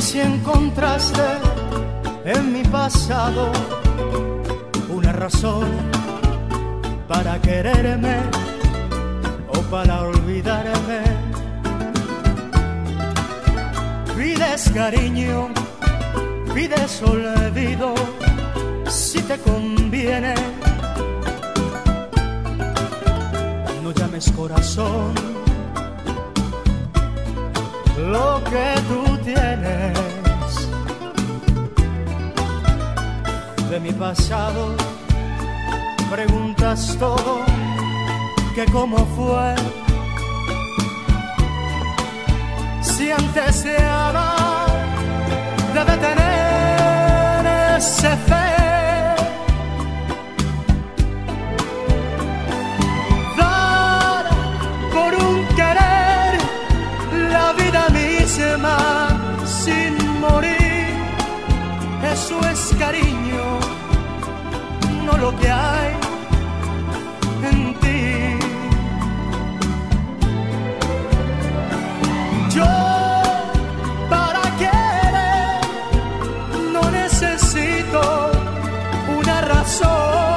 si encontraste en mi pasado una razón para quererme o para olvidarme. Pides cariño, pides olvido, si te conviene. No llames corazón lo que tú tienes mi pasado. Preguntas todo, que cómo fue. Si antes de amar debe tener ese una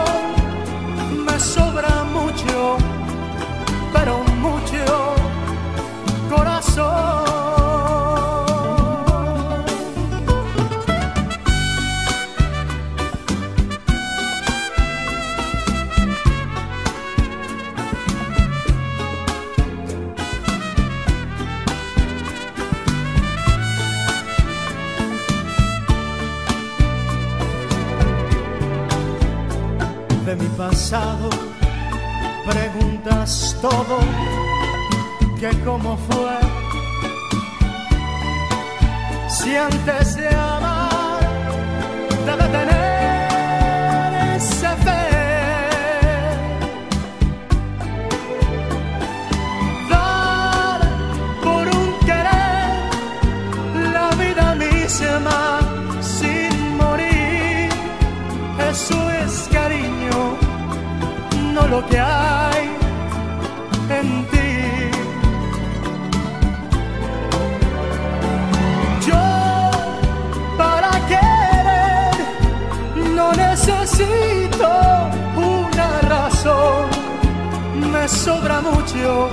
pasado, preguntas todo, que cómo fue, si antes de lo que hay en ti. Yo para querer no necesito una razón, me sobra mucho,